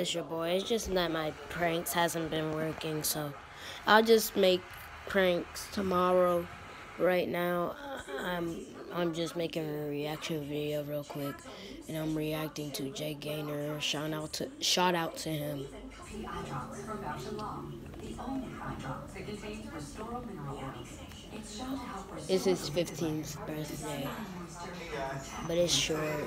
it's your boy. It's just that my pranks hasn't been working, so I'll just make pranks tomorrow. Right now, I'm I'm just making a reaction video real quick, and I'm reacting to Jay Gaynor. Shout out to shout out to him. It's his 15th birthday, but it's short.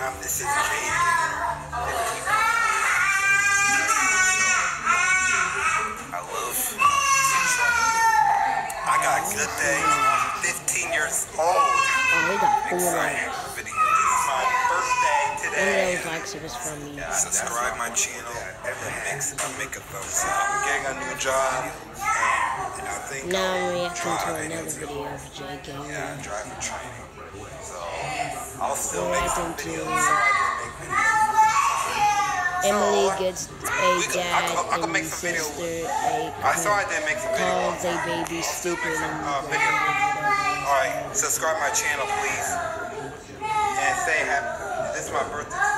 and I'm this is Jay. I love. I got a good day. 15 years old. Oh, we got four Excited likes. video. This is my birthday One of today. those likes it was from me. Subscribe my channel. and Make, uh, make a thumbs up. I'm getting a new job, and I think Now I'm reacting to another video of Jay Gaynor. Yeah, driver training. So I'll still make some reacting to videos. So I can make videos. Emily gets a I dad I and make some videos. sister a I saw I did make some calls a baby stupid Uh, video. All right, subscribe my channel, please, and say happy. This is my birthday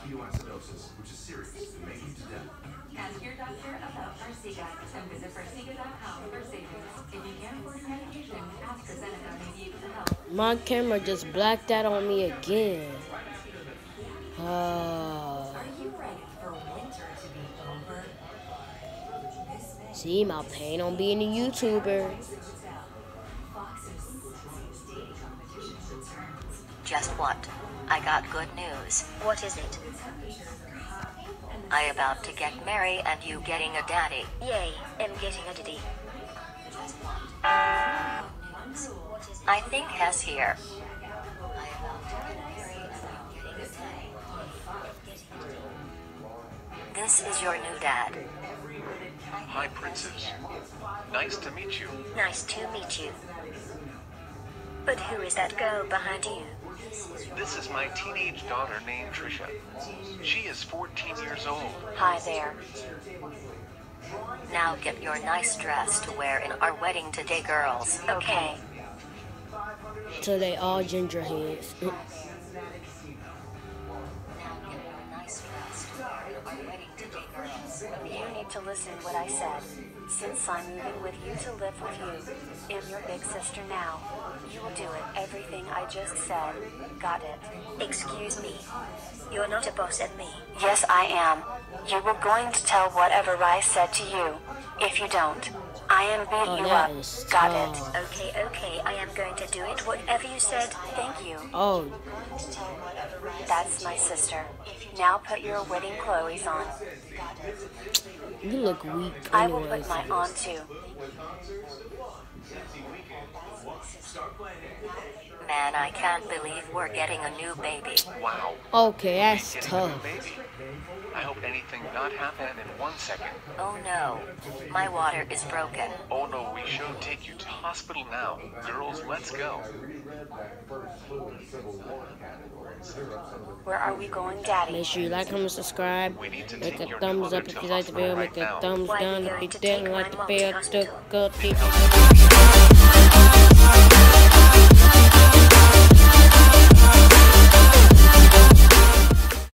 have ketoacidosis, which is serious and may lead to death. Ask your doctor about Farxiga and visit farxiga.com for savings. If you can't afford your medication, AstraZeneca may be able to help. My camera just blacked out on me again. Uh, Are you ready for winter to be over? see, my pain on being a YouTuber. Fox's skating competition returns. Just what? I got good news. What is it? I about to get married and you getting a daddy. Yay, I'm getting a daddy. Just what? Good news. What is it? I think Hess here. I about to get married and you getting a daddy. Getting a daddy. This is your new dad. Hi, Princess. Nice to meet you. Nice to meet you. But who is that girl behind you? This is my teenage daughter named Trisha. She is 14 years old. Hi there. Now get your nice dress to wear in our wedding today, girls. Okay. So they all ginger heads. To listen what I said. Since I'm moving with you to live with you, am your big sister now. You will do it everything I just said. Got it? Excuse me. You're not a boss at me. Yes, I am. You were going to tell whatever I said to you. If you don't, I am beat Oh, you that up. Got tough. it? Okay, okay, I am going to do it. Whatever you said. Thank you. Oh, That's my sister. Now put your wedding clothes on. you look weak I will anyways. put mine on too. Man, I can't believe we're getting a new baby. Wow. Okay, that's Getting a tough. baby. I hope anything not happen in one second. Oh no. My water is broken. Oh no, we should take you to hospital now. Girls, let's go. Where are we going, Daddy? Make sure you like, comment, subscribe. We need to Make take a your thumbs up if you like the hospital video. right Make a now. thumbs down if you didn't like the my mom video. to Still hospital? good.